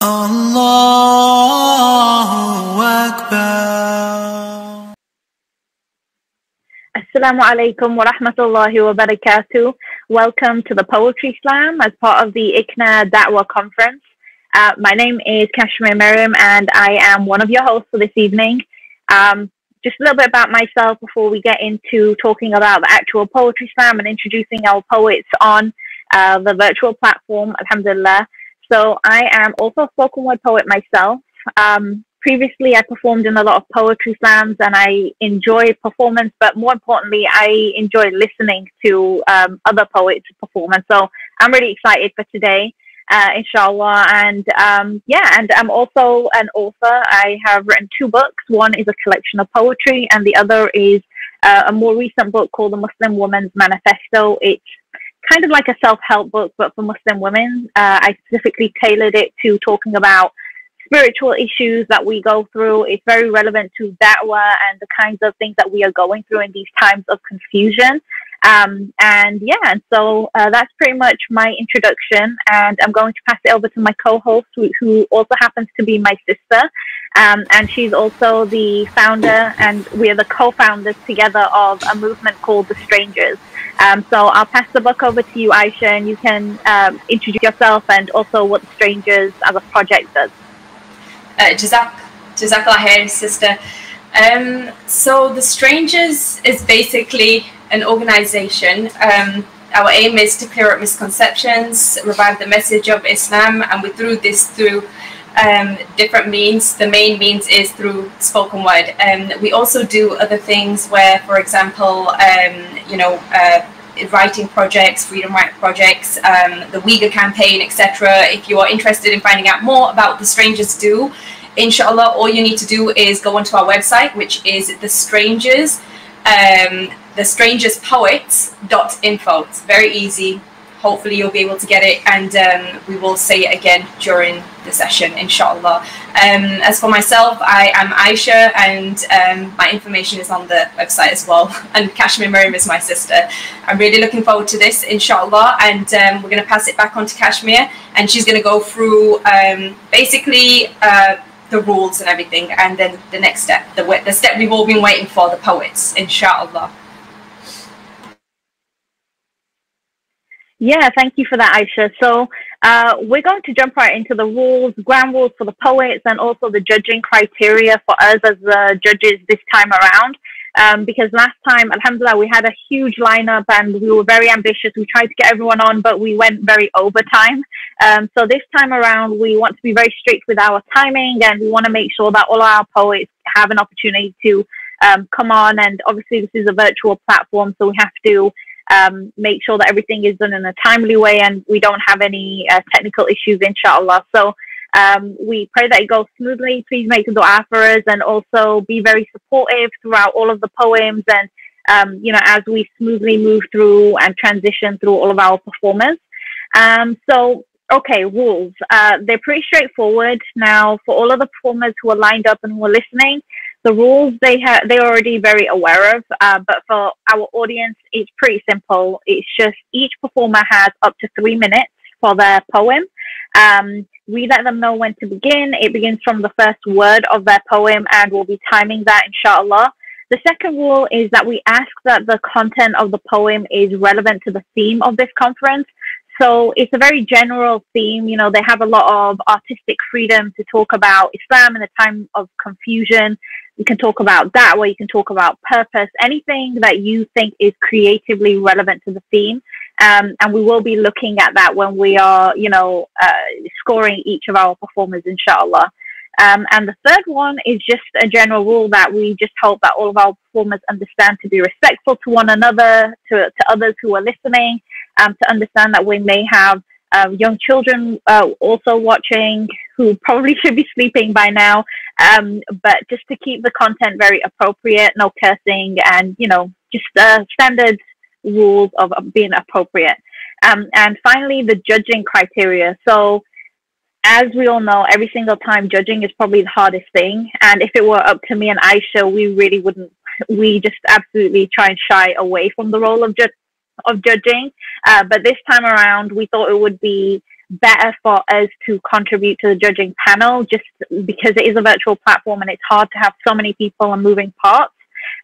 Assalamu alaikum wa rahmatullahi wa barakatuh. Welcome to the Poetry Slam as part of the ICNA Da'wah Conference. Uh, my name is Kashmir Miriam and I am one of your hosts for this evening. Um, just a little bit about myself before we get into talking about the actual Poetry Slam and introducing our poets on uh, the virtual platform, Alhamdulillah. So I am also a spoken word poet myself. Um, previously, I performed in a lot of poetry slams and I enjoy performance, but more importantly, I enjoy listening to um, other poets' perform. And So I'm really excited for today. Uh, inshallah. And um, yeah, and I'm also an author. I have written two books. One is a collection of poetry, and the other is uh, a more recent book called The Muslim Woman's Manifesto. It's kind of like a self-help book, but for Muslim women. Uh, I specifically tailored it to talking about spiritual issues that we go through. It's very relevant to da'wah and the kinds of things that we are going through in these times of confusion. Um, and yeah, so uh, that's pretty much my introduction. And I'm going to pass it over to my co-host, who, who also happens to be my sister. Um, and she's also the founder, and we are the co-founders together of a movement called The Strangers. Um, so I'll pass the book over to you, Aisha, and you can um, introduce yourself and also what the Strangers as a project does. Uh, Jazak, Jazakallah sister. Um, so the Strangers is basically an organization. Um, our aim is to clear up misconceptions, revive the message of Islam, and we do this through um, different means. The main means is through spoken word. Um, we also do other things where, for example, um, you know, uh, writing projects, freedom write projects, um, the Uyghur campaign, etc. If you are interested in finding out more about the strangers do, inshallah, all you need to do is go onto our website, which is the strangers, um, the strangers poets.info. It's very easy. Hopefully you'll be able to get it and um, we will say it again during the session inshallah. Um, as for myself I am Aisha and um, my information is on the website as well. And Kashmir Miriam is my sister. I'm really looking forward to this inshallah and um, we're going to pass it back on to Kashmir and she's going to go through um, basically uh, the rules and everything and then the next step the, the step we've all been waiting for the poets inshallah Yeah, thank you for that, Aisha. So uh, we're going to jump right into the rules, ground rules for the poets, and also the judging criteria for us as the judges this time around. Um, because last time, Alhamdulillah, we had a huge lineup and we were very ambitious. We tried to get everyone on, but we went very over time. Um, so this time around, we want to be very strict with our timing and we want to make sure that all our poets have an opportunity to um, come on. And obviously, this is a virtual platform, so we have to um, make sure that everything is done in a timely way and we don't have any uh, technical issues, inshallah. So um, we pray that it goes smoothly. Please make dua for us and also be very supportive throughout all of the poems and, um, you know, as we smoothly move through and transition through all of our performance. Um, so, okay, rules. Uh, they're pretty straightforward. Now, for all of the performers who are lined up and who are listening, the rules they have they're already very aware of uh, but for our audience it's pretty simple it's just each performer has up to three minutes for their poem um, we let them know when to begin it begins from the first word of their poem and we'll be timing that inshallah the second rule is that we ask that the content of the poem is relevant to the theme of this conference so it's a very general theme. You know, they have a lot of artistic freedom to talk about Islam in a time of confusion. You can talk about that, where you can talk about purpose, anything that you think is creatively relevant to the theme. Um, and we will be looking at that when we are, you know, uh, scoring each of our performers, inshallah. Um, and the third one is just a general rule that we just hope that all of our performers understand to be respectful to one another, to, to others who are listening, um, to understand that we may have uh, young children uh, also watching who probably should be sleeping by now. Um, but just to keep the content very appropriate, no cursing, and you know, just uh, standard rules of, being appropriate. Um, and finally, the judging criteria. So, as we all know, every single time judging is probably the hardest thing. And if it were up to me and Aisha, we really wouldn't. We just absolutely try and shy away from the role of ju- of judging. Uh, but this time around, we thought it would be better for us to contribute to the judging panel just because it is a virtual platform and it's hard to have so many people and moving parts.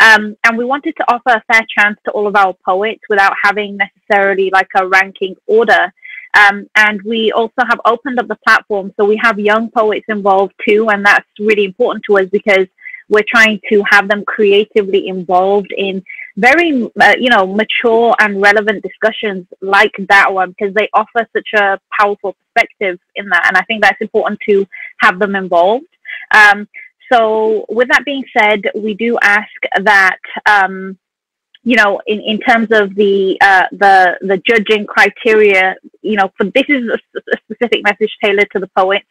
Um, and we wanted to offer a fair chance to all of our poets without having necessarily like a ranking order. Um, and we also have opened up the platform. So we have young poets involved too. And that's really important to us because we're trying to have them creatively involved in very, uh, you know, mature and relevant discussions like that one because they offer such a powerful perspective in that. And I think that's important to have them involved. Um, so, with that being said, we do ask that. Um, you know, in, in terms of the uh, the the judging criteria, you know, for this is a, a specific message tailored to the poets.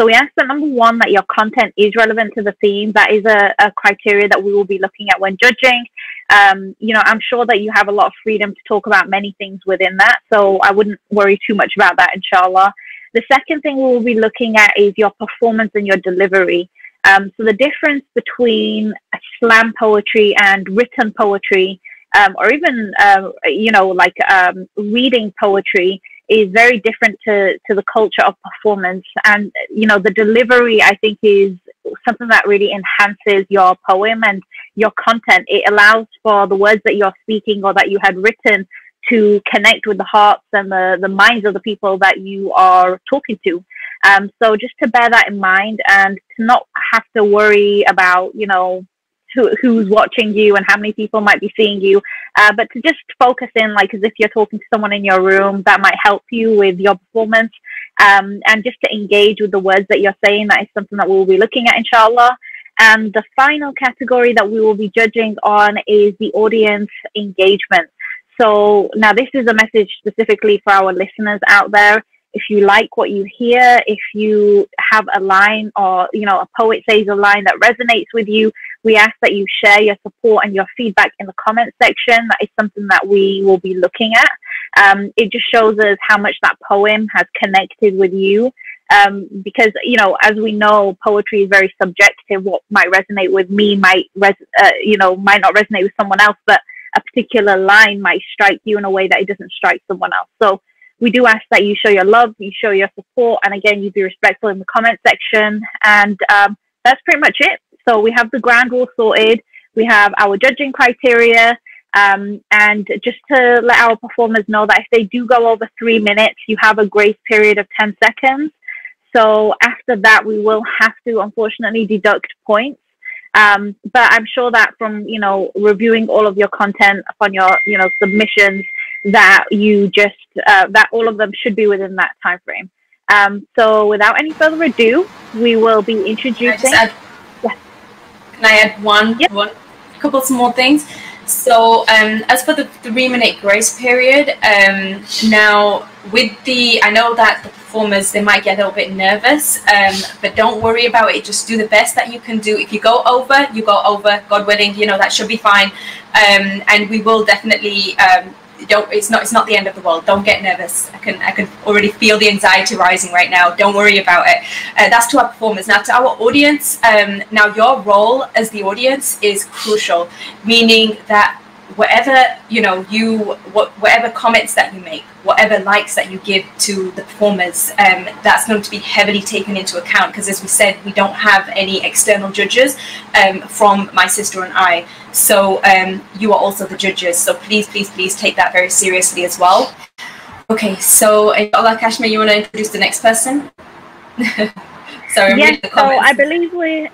So we ask that number one that your content is relevant to the theme. That is a, a criteria that we will be looking at when judging. Um, you know, I'm sure that you have a lot of freedom to talk about many things within that. So I wouldn't worry too much about that, inshallah. The second thing we will be looking at is your performance and your delivery. Um, so the difference between slam poetry and written poetry, um, or even uh, you know like um, reading poetry, is very different to to the culture of performance. And you know the delivery, I think, is something that really enhances your poem and your content. It allows for the words that you're speaking or that you had written to connect with the hearts and the, the minds of the people that you are talking to. Um, so just to bear that in mind and to not have to worry about, you know, who, who's watching you and how many people might be seeing you, uh, but to just focus in like as if you're talking to someone in your room that might help you with your performance um, and just to engage with the words that you're saying. That is something that we'll be looking at, inshallah. And the final category that we will be judging on is the audience engagement. So now this is a message specifically for our listeners out there. If you like what you hear, if you have a line or, you know, a poet says a line that resonates with you, we ask that you share your support and your feedback in the comment section. That is something that we will be looking at. Um, it just shows us how much that poem has connected with you. Um, because you know, as we know, poetry is very subjective. What might resonate with me might, res- uh, you know, might not resonate with someone else. But a particular line might strike you in a way that it doesn't strike someone else. So we do ask that you show your love, you show your support, and again, you be respectful in the comment section. And um, that's pretty much it. So we have the ground rule sorted. We have our judging criteria. Um, and just to let our performers know that if they do go over three minutes, you have a grace period of 10 seconds. So after that, we will have to unfortunately deduct points. Um, but I'm sure that from you know reviewing all of your content upon your you know submissions, that you just uh, that all of them should be within that time frame. Um, so without any further ado, we will be introducing. Can I, yeah. Can I add one, yep. one, couple small things? So um, as for the three minute grace period, um, now with the, I know that the performers, they might get a little bit nervous, um, but don't worry about it. Just do the best that you can do. If you go over, you go over, God willing, you know, that should be fine. Um, and we will definitely, um, don't it's not it's not the end of the world. Don't get nervous. I can i can already feel the anxiety rising right now. Don't worry about it. Uh, that's to our performers. Now to our audience um, now your role as the audience is crucial meaning that whatever you know you what, whatever comments that you make whatever likes that you give to the performers um, that's going to be heavily taken into account. Because as we said we don't have any external judges um, from my sister and i. So um, you are also the judges. So please please please take that very seriously as well. Okay so Allah Kashmir you want to introduce the next person? Sorry yes, so I believe we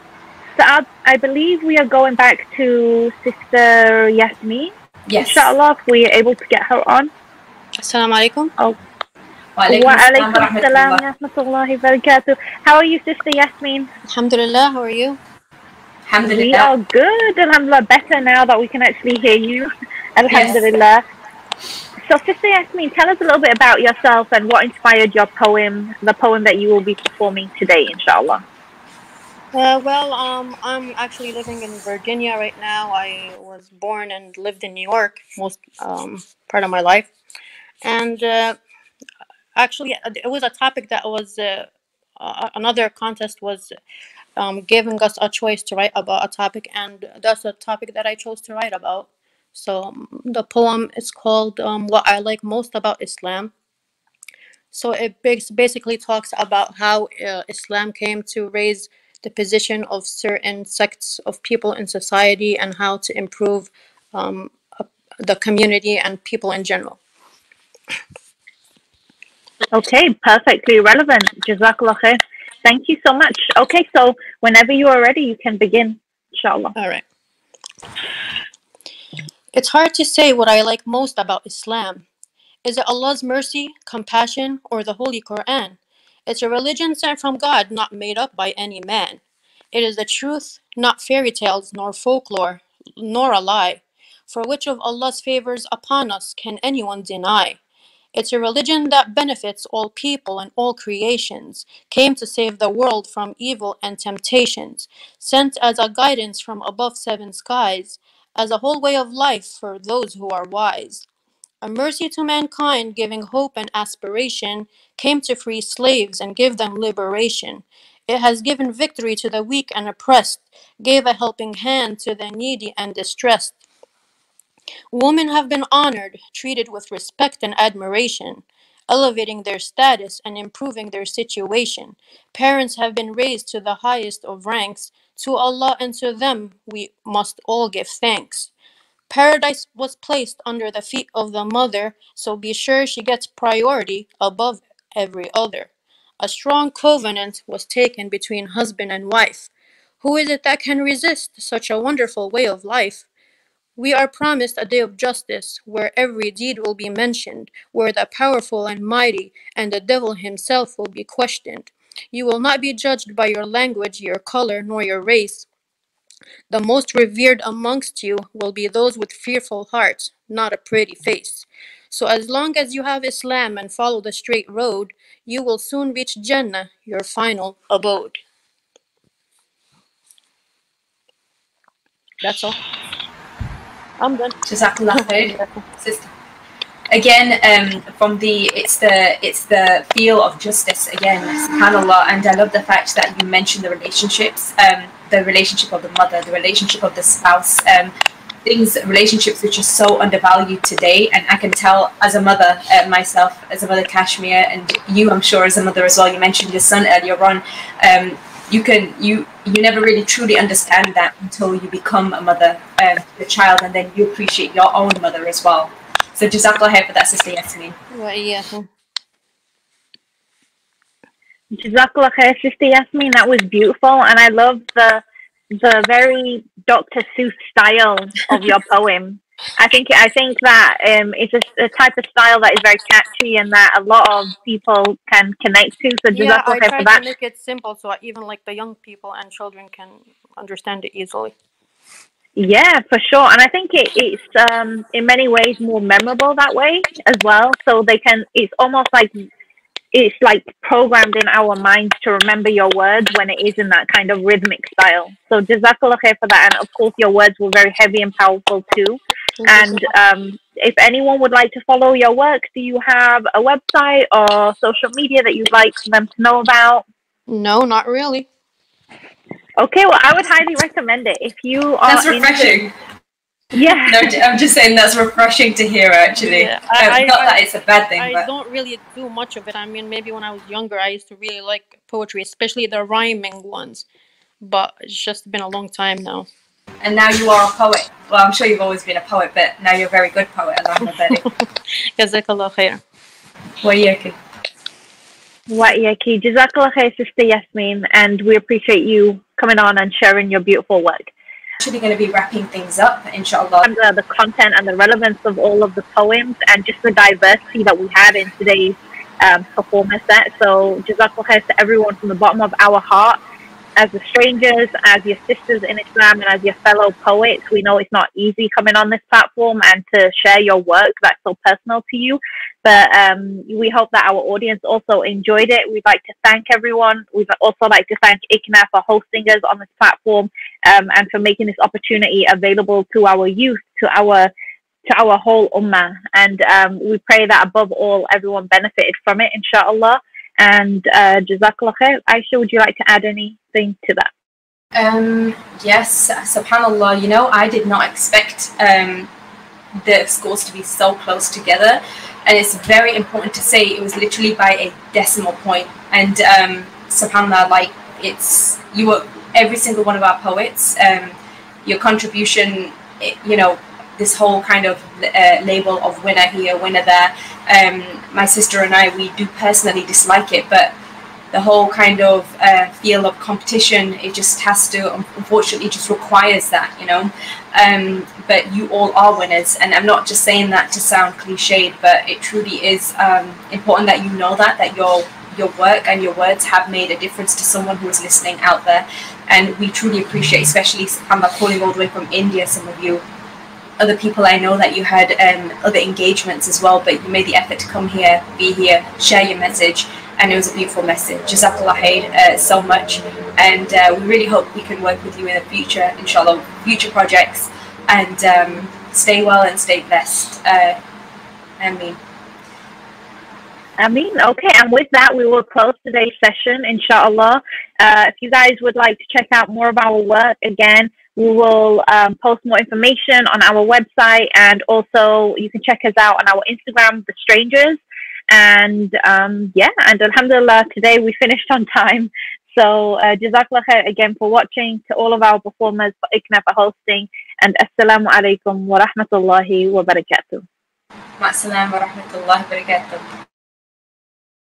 so I, I believe we are going back to Sister Yasmin. Yes. Inshallah, if we are able to get her on. Assalamu alaikum. Oh. Wa alaikum assalam wa rahmatullahi barakatuh. How are you, Sister Yasmin? Alhamdulillah, how are you? Alhamdulillah. We are good, Alhamdulillah, better now that we can actually hear you. Alhamdulillah. Yes. So, Sister Yasmin, tell us a little bit about yourself and what inspired your poem, the poem that you will be performing today, inshallah. Uh, well, um, I'm actually living in Virginia right now. I was born and lived in New York most um, part of my life, and uh, actually, uh, it was a topic that was uh, another contest was um, giving us a choice to write about a topic, and that's a topic that I chose to write about. So the poem is called um, "What I Like Most About Islam." So it basically talks about how uh, Islam came to raise the position of certain sects of people in society and how to improve um, the community and people in general. Okay, perfectly relevant. Jazakallah khair. Thank you so much. Okay, so whenever you are ready, you can begin, inshallah. All right. It's hard to say what I like most about Islam. Is it Allah's mercy, compassion, or the Holy Quran? It's a religion sent from God, not made up by any man. It is the truth, not fairy tales, nor folklore, nor a lie. For which of Allah's favors upon us can anyone deny? It's a religion that benefits all people and all creations, came to save the world from evil and temptations, sent as a guidance from above seven skies, as a whole way of life for those who are wise. A mercy to mankind, giving hope and aspiration, came to free slaves and give them liberation. It has given victory to the weak and oppressed, gave a helping hand to the needy and distressed. Women have been honored, treated with respect and admiration, elevating their status and improving their situation. Parents have been raised to the highest of ranks. To Allah and to them we must all give thanks. Paradise was placed under the feet of the mother, so be sure she gets priority above every other. A strong covenant was taken between husband and wife. Who is it that can resist such a wonderful way of life? We are promised a day of justice where every deed will be mentioned, where the powerful and mighty and the devil himself will be questioned. You will not be judged by your language, your color, nor your race. The most revered amongst you will be those with fearful hearts, not a pretty face. So, as long as you have Islam and follow the straight road, you will soon reach Jannah, your final abode. That's all. I'm done. Jazakallah khair, sister. Again, um, from the it's the it's the feel of justice again, subhanallah, and I love the fact that you mentioned the relationships, um, the relationship of the mother, the relationship of the spouse, um, things, relationships which are so undervalued today. And I can tell as a mother uh, myself, as a mother, Kashmir, and you, I'm sure, as a mother as well. You mentioned your son earlier on. Um, you can you you never really truly understand that until you become a mother um, the child, and then you appreciate your own mother as well. So, just jazakallah for that, sister Yasmin. Well, yeah. Jazakallah Sister Yasmin. That was beautiful, and I love the the very Dr. Seuss style of your poem. I think I think that um, it's a, a type of style that is very catchy and that a lot of people can connect to. So Yeah, I Jazakallah for tried to make it simple so even like the young people and children can understand it easily. Yeah, for sure. And I think it, it's um, in many ways more memorable that way as well. So they can, it's almost like it's like programmed in our minds to remember your words when it is in that kind of rhythmic style. So Jazakallah khair for that. And of course, your words were very heavy and powerful too. And um, if anyone would like to follow your work, do you have a website or social media that you'd like them to know about? No, not really. Okay, well, I would highly recommend it if you are. That's into- refreshing. Yeah. No, I'm just saying that's refreshing to hear. Actually, Yeah, I- Um, I- not I- that it's a bad thing, I but don't really do much of it. I mean, maybe when I was younger, I used to really like poetry, especially the rhyming ones. But it's just been a long time now. and now you are a poet. Well, I'm sure you've always been a poet, but now you're a very good poet. Alhamdulillah. Jazakallah khair. Wayyaki. Wa'iyaki. Jazakallah khair, Sister Yasmin, and we appreciate you coming on and sharing your beautiful work. Actually, going to be wrapping things up, inshallah. And the, the content and the relevance of all of the poems and just the diversity that we had in today's um, performance set. So, Jazakallah to everyone from the bottom of our heart. As the strangers, as your sisters in Islam, and as your fellow poets, we know it's not easy coming on this platform and to share your work that's so personal to you. But um, we hope that our audience also enjoyed it. We'd like to thank everyone. We'd also like to thank ICNA for hosting us on this platform um, and for making this opportunity available to our youth, to our to our whole ummah. And um, we pray that above all, everyone benefited from it, inshallah. And uh, Jazakallah khair. Aisha, would you like to add anything to that? Um, yes, subhanallah, you know, I did not expect um, the schools to be so close together. and it's very important to say it was literally by a decimal point. And um, subhanallah, like it's you were every single one of our poets. Um, your contribution, it, you know, this whole kind of uh, label of winner here, winner there. Um, my sister and I, we do personally dislike it, but the whole kind of uh, feel of competition, it just has to, unfortunately, just requires that, you know. Um, but you all are winners, and I'm not just saying that to sound cliched, but it truly is um, important that you know that that your your work and your words have made a difference to someone who is listening out there, and we truly appreciate, especially I'm calling all the way from India, some of you other people I know that you had um, other engagements as well, but you made the effort to come here, be here, share your message, and it was a beautiful message. Jazakallah uh, so much, and uh, we really hope we can work with you in the future, inshallah, future projects, and um, stay well and stay blessed. Uh, Ameen. Ameen. Okay, and with that, we will close today's session, inshallah. Uh, if you guys would like to check out more of our work, again, we will um, post more information on our website, and also you can check us out on our Instagram, The Strangers. And um, yeah, and alhamdulillah, today we finished on time. So uh, Jazakallah khair again for watching, to all of our performers, for ICNA for hosting, and Assalamu alaikum wa rahmatullahi wa barakatuh. Wa rahmatullahi wa barakatuh.